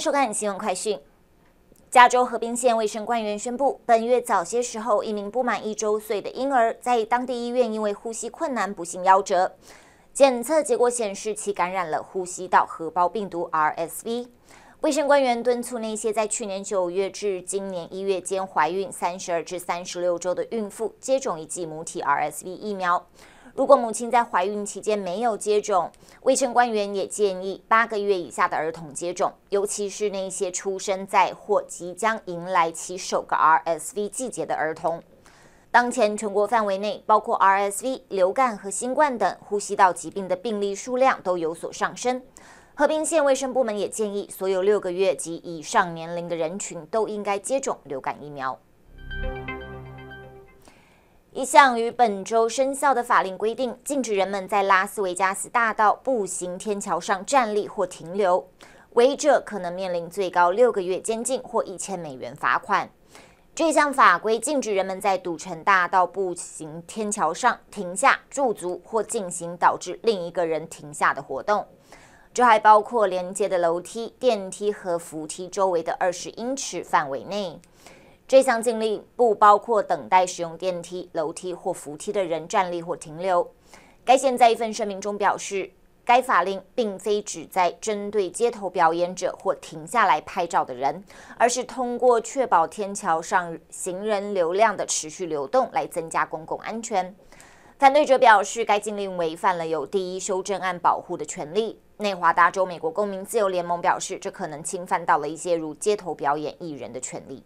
收看新闻快讯。加州河滨县卫生官员宣布，本月早些时候，一名不满一周岁的婴儿在当地医院因为呼吸困难不幸夭折。检测结果显示，其感染了呼吸道合胞病毒 RSV。卫生官员敦促那些在去年九月至今年一月间怀孕三十二至三十六周的孕妇接种一剂母体 RSV 疫苗。如果母亲在怀孕期间没有接种，卫生官员也建议八个月以下的儿童接种，尤其是那些出生在或即将迎来其首个 RSV 季节的儿童。当前全国范围内，包括 RSV、流感和新冠等呼吸道疾病的病例数量都有所上升。和平县卫生部门也建议，所有六个月及以上年龄的人群都应该接种流感疫苗。一项于本周生效的法令规定，禁止人们在拉斯维加斯大道步行天桥上站立或停留，违者可能面临最高六个月监禁或一千美元罚款。这项法规禁止人们在赌城大道步行天桥上停下驻足或进行导致另一个人停下的活动，这还包括连接的楼梯、电梯和扶梯周围的二十英尺范围内。这项禁令不包括等待使用电梯、楼梯或扶梯的人站立或停留。该县在一份声明中表示，该法令并非旨在针对街头表演者或停下来拍照的人，而是通过确保天桥上行人流量的持续流动来增加公共安全。反对者表示，该禁令违反了有第一修正案保护的权利。内华达州美国公民自由联盟表示，这可能侵犯到了一些如街头表演艺人的权利。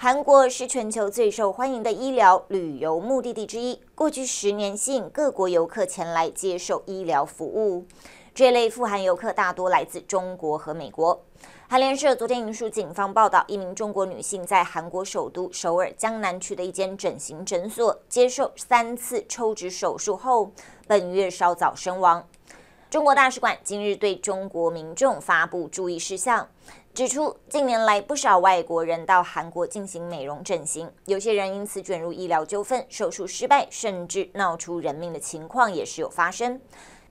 韩国是全球最受欢迎的医疗旅游目的地之一，过去十年吸引各国游客前来接受医疗服务。这类富含游客大多来自中国和美国。韩联社昨天引述警方报道，一名中国女性在韩国首都首尔江南区的一间整形诊所接受三次抽脂手术后，本月稍早身亡。中国大使馆今日对中国民众发布注意事项。指出，近年来不少外国人到韩国进行美容整形，有些人因此卷入医疗纠纷、手术失败，甚至闹出人命的情况也时有发生。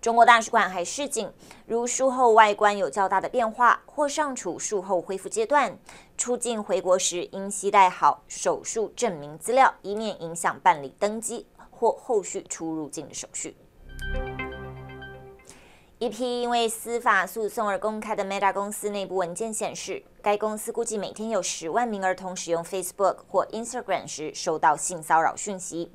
中国大使馆还示警，如术后外观有较大的变化或尚处术后恢复阶段，出境回国时应携带好手术证明资料，以免影响办理登机或后续出入境的手续。一批因为司法诉讼而公开的 Meta 公司内部文件显示，该公司估计每天有十万名儿童使用 Facebook 或 Instagram 时收到性骚扰讯息。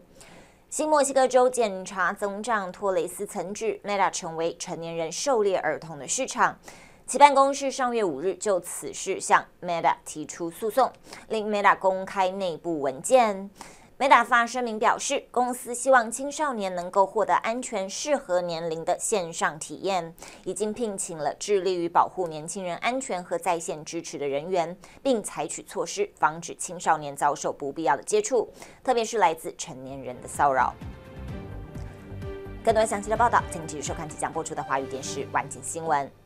新墨西哥州检察总长托雷斯曾指，Meta 成为成年人狩猎儿童的市场。其办公室上月五日就此事向 Meta 提出诉讼，令 Meta 公开内部文件。Meta 发声明表示，公司希望青少年能够获得安全、适合年龄的线上体验，已经聘请了致力于保护年轻人安全和在线支持的人员，并采取措施防止青少年遭受不必要的接触，特别是来自成年人的骚扰。更多详细的报道，请继续收看即将播出的华语电视晚间新闻。